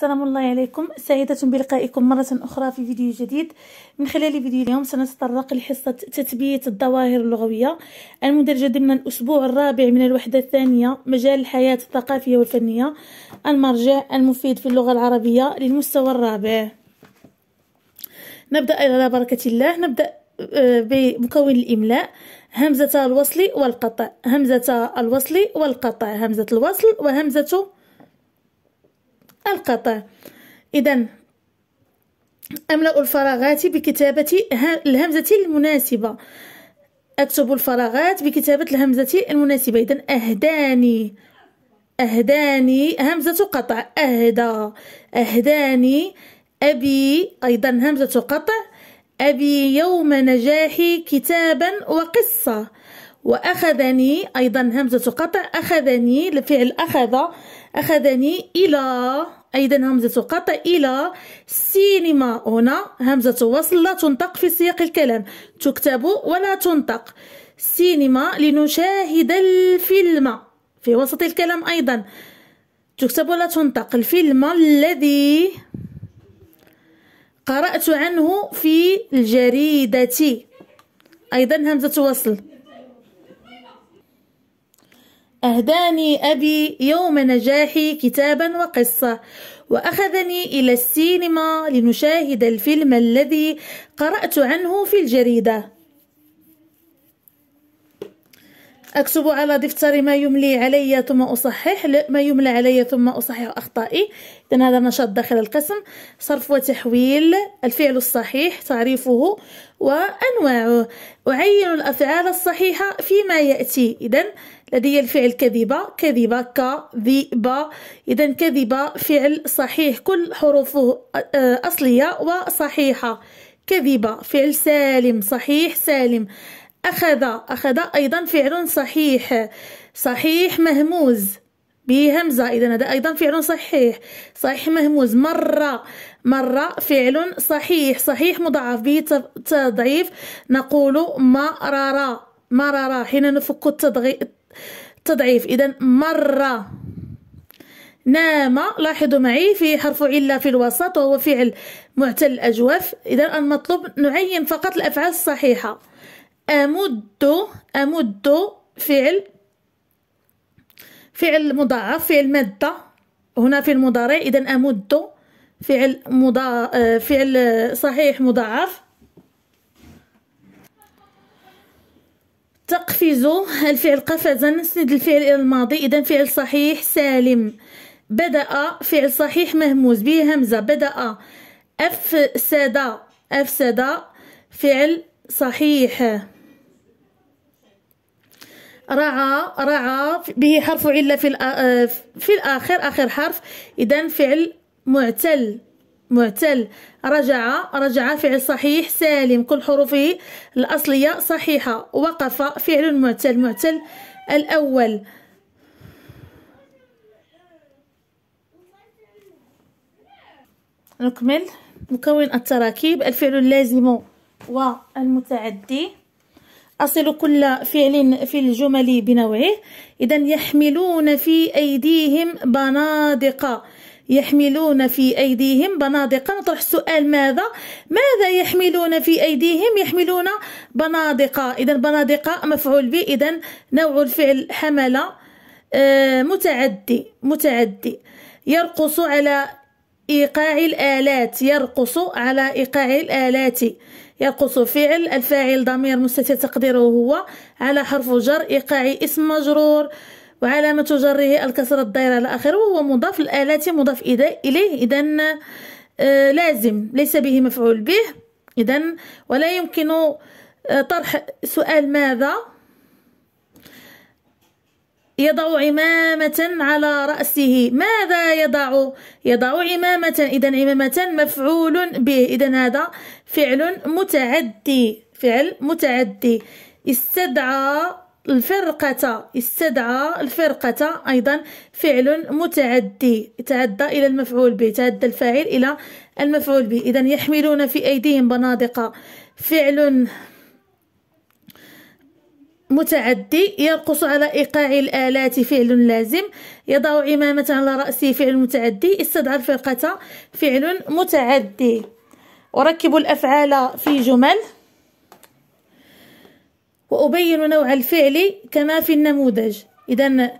سلام الله عليكم. سعيدة بلقائكم مرة أخرى في فيديو جديد. من خلال فيديو اليوم سنتطرق لحصة تثبيت الظواهر اللغوية. المندرجة ضمن الأسبوع الرابع من الوحدة الثانية مجال الحياة الثقافية والفنية. المرجع المفيد في اللغة العربية للمستوى الرابع. نبدأ على بركة الله. نبدأ آه، بمكون الإملاء. همزة الوصل والقطع. همزة الوصل والقطع. همزة الوصل وهمزة القطع إذا أملأ الفراغات بكتابة الهمزة المناسبة. أكتب الفراغات بكتابة الهمزة المناسبة. إذا أهداني. أهداني. همزة قطع. أهدى. أهداني. أبي. أيضا همزة قطع. أبي يوم نجاحي كتابا وقصة. وأخذني أيضا همزة قطع أخذني لفعل أخذ أخذني إلى أيضا همزة قطع إلى سينما. هنا همزة وصل لا تنطق في سياق الكلام. تكتب ولا تنطق. سينما لنشاهد الفيلم. في وسط الكلام أيضا. تكتب ولا تنطق. الفيلم الذي قرأت عنه في الجريدة. أيضا همزة وصل. أهداني أبي يوم نجاحي كتابا وقصة وأخذني إلى السينما لنشاهد الفيلم الذي قرأت عنه في الجريدة. أكتب على دفتر ما يملي علي ثم أصحح ما يملى علي ثم أصحح أخطائي. إذن هذا نشاط داخل القسم. صرف وتحويل الفعل الصحيح تعريفه وأنواعه. أعين الأفعال الصحيحة فيما يأتي. إذن لدي الفعل كذبة كذبة كذبة. إذا كذبة فعل صحيح كل حروفه آه، أصلية وصحيحة. كذبة فعل سالم صحيح سالم. أخذ أخذ أيضا فعل صحيح. صحيح مهموز. بهمزة إذا هذا أيضا فعل صحيح. صحيح مهموز. مرة مرة فعل صحيح. صحيح مضاعف. به تضعيف. نقول مرر مرر حين نفك التضعيف. إذا مرة نام. لاحظوا معي. في حرف علة في الوسط وهو فعل معتل الأجوف إذا المطلوب نعين فقط الأفعال الصحيحة. أمد أمد فعل فعل مضاعف فعل مادة هنا في المضارع إذا أمد فعل مضا فعل صحيح مضاعف. تقفز الفعل قفز نسند الفعل إلى الماضي إذا فعل صحيح سالم. بدأ فعل صحيح مهموز به همزة. بدأ أفسد أفسد فعل صحيح. رعى رعى به حرف علة في في الآخر آخر حرف. إذا فعل معتل معتل. رجع رجع فعل صحيح سالم. كل حروفه الأصلية صحيحة. وقف فعل معتل معتل الأول. نكمل. مكون التراكيب. الفعل اللازم والمتعدي. أصل كل فعل في الجمل بنوعه. إذا يحملون في أيديهم بنادق. يحملون في أيديهم بنادق. نطرح السؤال ماذا؟ ماذا يحملون في أيديهم؟ يحملون بنادق. إذا بنادق مفعول به. إذا نوع الفعل حمل آه، متعدي متعدي. يرقص على إيقاع الآلات يرقص على إيقاع الآلات. يرقص فعل الفاعل ضمير مستتر تقديره هو على حرف جر إيقاع اسم مجرور. وعلامة جره الكسرة الدائرة على آخره وهو مضاف الآلات مضاف إليه. إذا آه، لازم ليس به مفعول به. إذا ولا يمكن آه، طرح سؤال ماذا؟ يضع عمامة على رأسه. ماذا يضع؟ يضع عمامة. إذا عمامة مفعول به. إذا هذا فعل متعدي. فعل متعدي. استدعى الفرقة. استدعى الفرقة. أيضا فعل متعدي. تعدى إلى المفعول به. تعدى الفاعل إلى المفعول به. إذا يحملون في أيديهم بنادق فعل متعدي يرقص على إيقاع الآلات فعل لازم يضع عمامة على رأسه فعل متعدي استدعى الفرقة فعل متعدي. أركب الأفعال في جمل. وأبين نوع الفعل كما في النموذج. إذا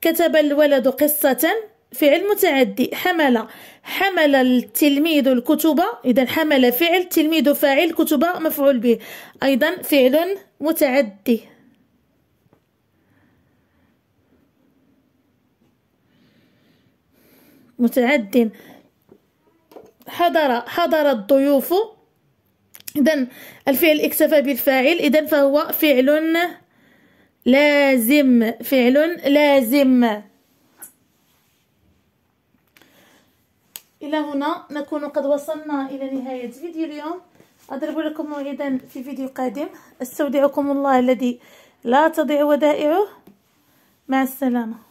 كتب الولد قصة فعل متعدي. حمل. حمل التلميذ الكتب. إذا حمل فعل تلميذ فاعل كتب مفعول به. أيضا فعل متعدي. متعد حضر حضر الضيوف. إذا الفعل اكتفى بالفاعل. إذا فهو فعل لازم. فعل لازم. إلى هنا نكون قد وصلنا إلى نهاية فيديو اليوم. أضرب لكم موعدا في فيديو قادم. أستودعكم الله الذي لا تضيع ودائعه. مع السلامة.